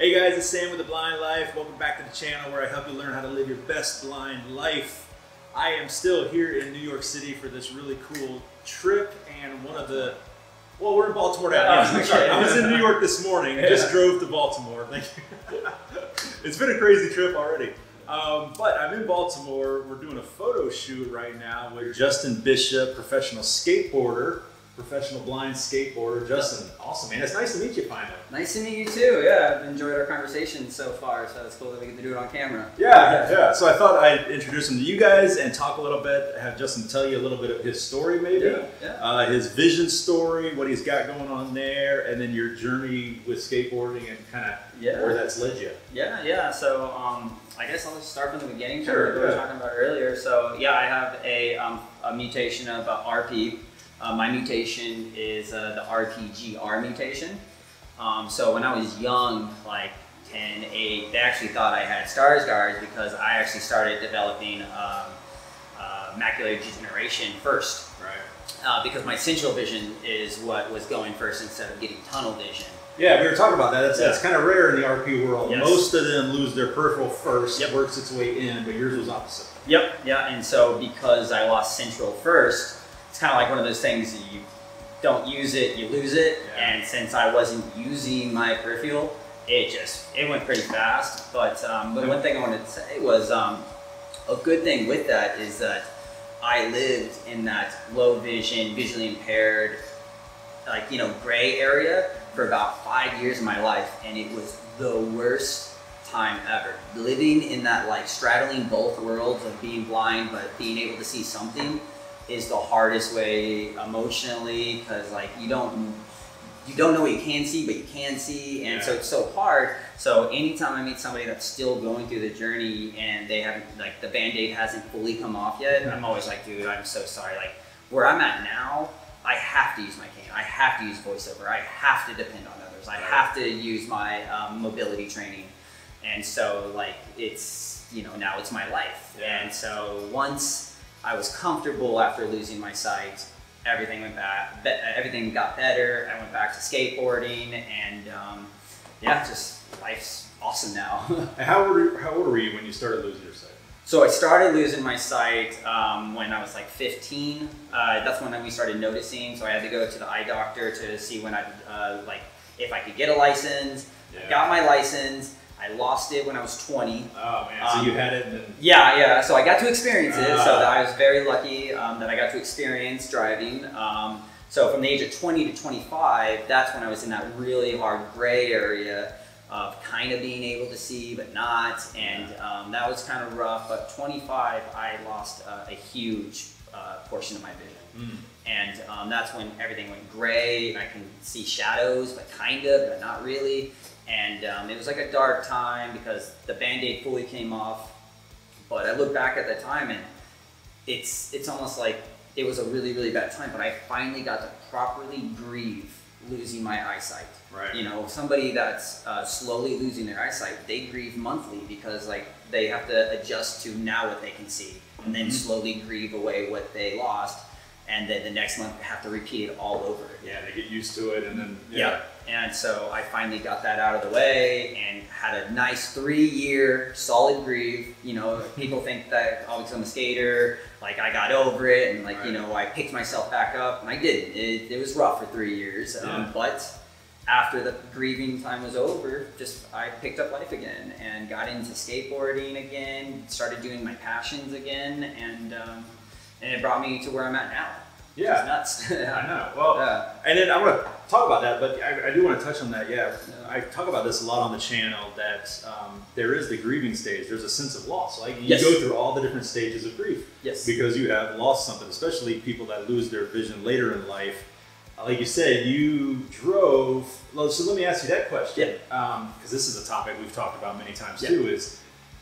Hey guys, it's Sam with The Blind Life. Welcome back to the channel where I help you learn how to live your best blind life. I am still here in New York City for this really cool trip and one of the well, we're in Baltimore now. Oh, okay. I was in New York this morning. Yeah. Just drove to Baltimore. Thank you. it's been a crazy trip already. Um, but I'm in Baltimore. We're doing a photo shoot right now with Justin Bishop, professional skateboarder, professional blind skateboarder. Justin, awesome man. It's nice to meet you finally. Nice to meet you too. Yeah, I've enjoyed our conversation so far, so it's cool that we get to do it on camera. Yeah, yeah. So I thought I'd introduce him to you guys and talk a little bit, have Justin tell you a little bit of his story, maybe. Yeah, yeah. Uh, his vision story, what he's got going on there, and then your journey with skateboarding and kind of Yeah. where that's led you. Yeah, yeah. So um, I guess I'll just start from the beginning. Sure, Like we were talking about earlier. So yeah, I have a, um, a mutation of uh, RP. Uh, my mutation is uh, the RPGR mutation. Um, so when I was young, like 10, 8, they actually thought I had Stargardt's because I actually started developing um, uh, macular degeneration first. Right. uh, because my central vision is what was going first instead of getting tunnel vision. Yeah, we were talking about that. That's, that's kind of rare in the RP world. Yes. Most of them lose their peripheral first, Yep. works its way in, but yours was opposite. Yep, yeah, and so because I lost central first, it's kind of like one of those things that you don't use it, you lose it. Yeah. And since I wasn't using my peripheral, it just it went pretty fast. But um, but one thing I wanted to say was um, a good thing with that is that I lived in that low vision, visually impaired, like you know gray area for about five years of my life, and it was the worst time ever. Living in that like straddling both worlds of being blind but being able to see something is the hardest way emotionally because like you don't you don't know what you can see but you can see and so it's so hard. So anytime i meet somebody that's still going through the journey and they haven't like the band-aid hasn't fully come off yet i'm always like dude i'm so sorry. Like where i'm at now i have to use my cane i have to use voiceover. I have to depend on others. I have to use my um, mobility training. And so like it's you know now it's my life. Yeah. and so once i was comfortable after losing my sight everything went back everything got better. I went back to skateboarding and um, yeah just life's awesome now. How old, were- how old were you when you started losing your sight? so i started losing my sight um, when i was like 15 uh, that's when we started noticing so i had to go to the eye doctor to see when i uh, like if i could get a license. Yeah. I got my license i lost it when i was 20 Oh man, so Um, you had it and then Yeah, yeah. So I got to experience it. So Ah. I was very lucky um, that I got to experience driving. Um, so from the age of 20 to 25, that's when I was in that really hard gray area of kind of being able to see but not, and um, that was kind of rough. But 25, I lost uh, a huge uh, portion of my vision. Mm. And um, that's when everything went gray. I can see shadows, but kind of, but not really. And um, it was like a dark time because the band-aid fully came off. But I look back at the time and it's it's almost like it was a really really bad time. But I finally got to properly grieve losing my eyesight. Right. You know, somebody that's uh, slowly losing their eyesight, they grieve monthly because like they have to adjust to now what they can see, and then Mhm. slowly grieve away what they lost, and then the next month have to repeat it all over. Yeah, they get used to it and then Yeah. And so I finally got that out of the way and had a nice three year solid grieve. You know, people think that oh, because I'm a skater, like I got over it and like, you know, I picked myself back up and I didn't. It, it was rough for three years. Yeah. Um, but after the grieving time was over, just I picked up life again and got into skateboarding again, started doing my passions again, and um, and it brought me to where I'm at now. Yeah. nuts. I know. Well, yeah. And then I want to talk about that, but I, I do want to touch on that. Yeah, I talk about this a lot on the channel that um, there is the grieving stage. There's a sense of loss. Like you Yes. go through all the different stages of grief Yes. because you have lost something. Especially people that lose their vision later in life. Uh, Like you said, you drove. Well, so let me ask you that question. Because this is a topic we've talked about many times Yeah. too. Is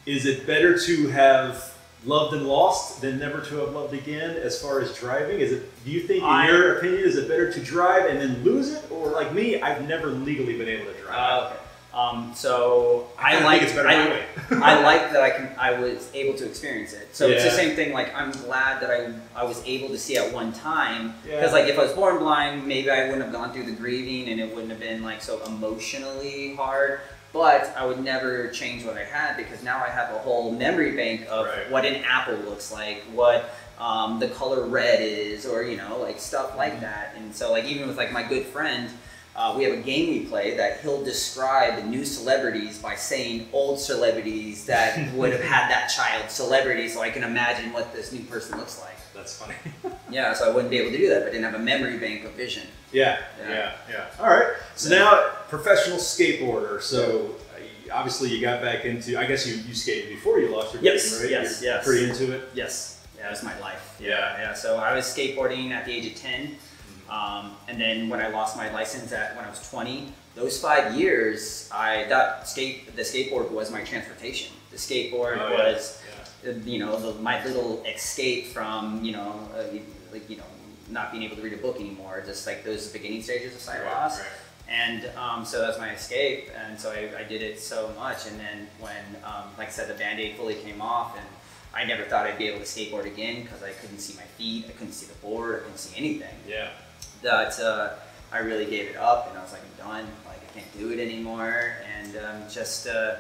is it better to have loved and lost than never to have loved again as far as driving is it do you think in I- your opinion is it better to drive and then lose it or like me i've never legally been able to drive Uh, okay. Um, so I, kinda like it's better I. I like that I can I was able to experience it. So it's the same thing. Like I'm glad that I I was able to see at one time Yeah. because like if I was born blind, maybe I wouldn't have gone through the grieving and it wouldn't have been like so emotionally hard. But I would never change what I had because now I have a whole memory bank of Right. what an apple looks like, what um, the color red is, or you know, like stuff like that. And so, like even with like my good friend, uh, we have a game we play that he'll describe new celebrities by saying old celebrities that would have had that child celebrity, so I can imagine what this new person looks like. That's funny. Yeah, so I wouldn't be able to do that if I didn't have a memory bank of vision. Yeah, Yeah. yeah, yeah. All right. So now, professional skateboarder. So uh, obviously, you got back into. I guess you you skated before you lost your Yes, vision, right? yes, You're yes. Pretty into it. Yes, yeah, that was my life. Yeah. yeah. So I was skateboarding at the age of ten, um, and then when I lost my license at when I was twenty, those five years, I that skate the skateboard was my transportation. The skateboard Oh, was, you know, the, my little escape from you know, uh, like you know, not being able to read a book anymore. Just like those beginning stages of sight Right, loss. right. And um, so that's my escape. And so I, I did it so much. And then when, um, like I said, the band aid fully came off, and I never thought I'd be able to skateboard again because I couldn't see my feet, I couldn't see the board, I couldn't see anything. Yeah. That uh, I really gave it up, and I was like, I'm done. Like I can't do it anymore. And um, just uh,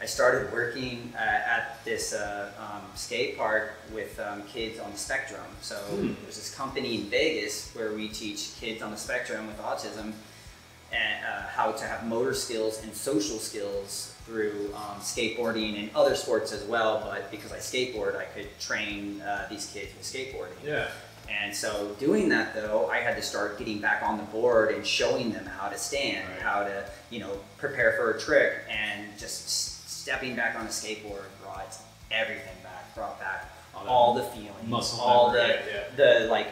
I started working uh, at this uh, um, skate park with um, kids on the spectrum. So Hmm. there's this company in Vegas where we teach kids on the spectrum with autism and uh, how to have motor skills and social skills through um, skateboarding and other sports as well. But because I skateboard, I could train uh, these kids with skateboarding. Yeah. And so doing that though, I had to start getting back on the board and showing them how to stand, Right. how to, you know, prepare for a trick and just stepping back on the skateboard brought everything back, brought back All all the feelings, all memory, the, yeah, the like,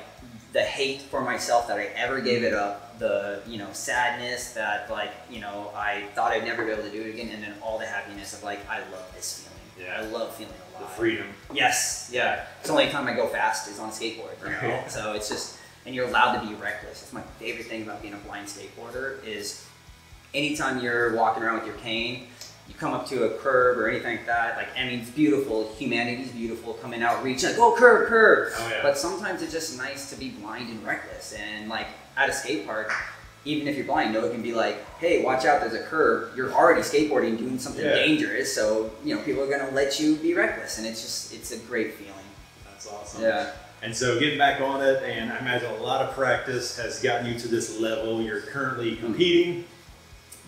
the hate for myself that I ever gave it up, the, you know, sadness that like, you know, I thought I'd never be able to do it again. And then all the happiness of like, I love this feeling. Yeah. I love feeling The freedom. Yes, yeah. It's the only time I go fast is on a skateboard, you know. So it's just, and you're allowed to be reckless. It's my favorite thing about being a blind skateboarder is anytime you're walking around with your cane, you come up to a curb or anything like that. Like I mean, it's beautiful. Humanity's beautiful. Coming out, reaching, like oh curb, curb. Oh, yeah. But sometimes it's just nice to be blind and reckless. And like at a skate park, even if you're blind, no one can be like, hey, watch out, there's a curb. You're already skateboarding, doing something Yeah. dangerous. So you know people are gonna let you be reckless, and it's just it's a great feeling. That's awesome. Yeah. And so getting back on it, and I imagine a lot of practice has gotten you to this level. You're currently mm-hmm. competing.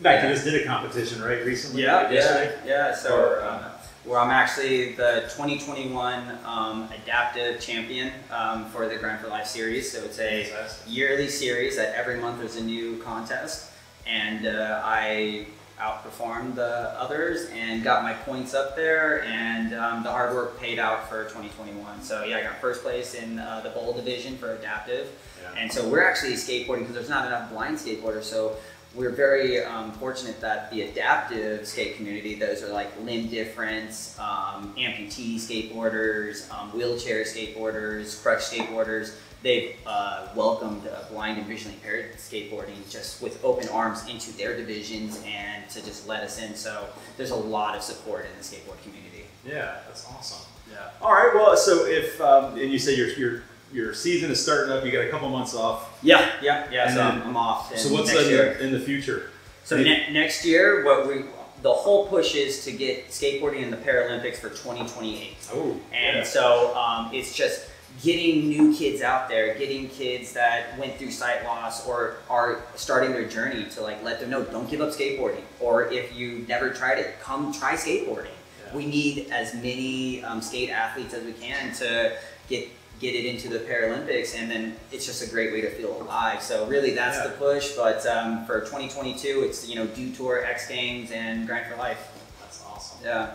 Back Yeah. you just did a competition, right? Recently. Yeah, like yeah, yeah. So, Or, uh, where I'm actually the 2021 um, adaptive champion um, for the Grind for Life series. So it's a Fantastic. yearly series that every month there's a new contest, and uh, I outperformed the others and got my points up there, and um, the hard work paid out for 2021. So yeah, I got first place in uh, the bowl division for adaptive. Yeah. And so we're actually skateboarding because there's not enough blind skateboarders. So we're very um, fortunate that the adaptive skate community, those are like limb difference, um, amputee skateboarders, um, wheelchair skateboarders, crutch skateboarders, they've uh, welcomed uh, blind and visually impaired skateboarding just with open arms into their divisions and to just let us in. So there's a lot of support in the skateboard community. Yeah, that's awesome. Yeah. All right. Well, so if um, and you say your your your season is starting up, you got a couple months off. Yeah, yeah, yeah. And so then- I'm, I'm off. So in what's next in year. the, in the future? So Did- ne- next year, what we the whole push is to get skateboarding in the Paralympics for 2028, Oh, and yeah. so um, it's just getting new kids out there, getting kids that went through sight loss or are starting their journey to like let them know don't give up skateboarding, or if you never tried it, come try skateboarding. Yeah. We need as many um, skate athletes as we can to get get it into the Paralympics, and then it's just a great way to feel alive. So really, that's Yeah. the push. But um, for 2022, it's you know Dew Tour, X Games, and Grind for Life. That's awesome. Yeah,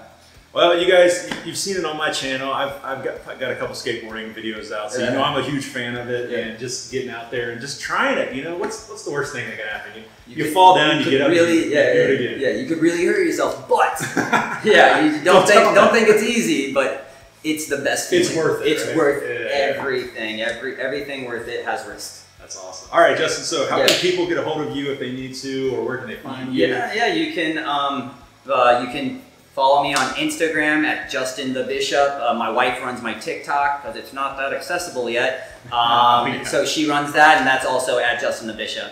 Well, you guys, you've seen it on my channel. I've, I've got I've got a couple skateboarding videos out, so you know I'm a huge fan of it. Yeah. And just getting out there and just trying it. You know, what's what's the worst thing that can happen? You, you, could- fall down, you, could get up, Really, you, yeah, you do yeah, it again. yeah. You could really hurt yourself, but yeah, you don't, Don't think don't that. think it's easy, but it's the best. It's worth it, It's right? worth Yeah, yeah. Everything. Every everything worth it has risk. That's awesome. All right, Justin. So, how Yeah. can people get a hold of you if they need to, or where can they find you? Yeah, yeah. You can um, uh, you can follow me on Instagram at Justin the Bishop. Uh, my wife runs my TikTok because it's not that accessible yet. Um, Yeah. So she runs that, and that's also at Justin the Bishop.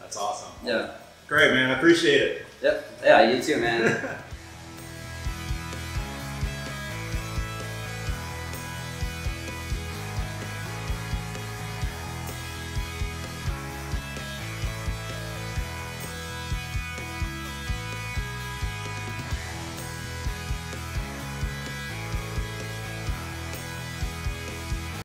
That's awesome. Yeah. Great, man. I appreciate it. Yep. Yeah, you too, man.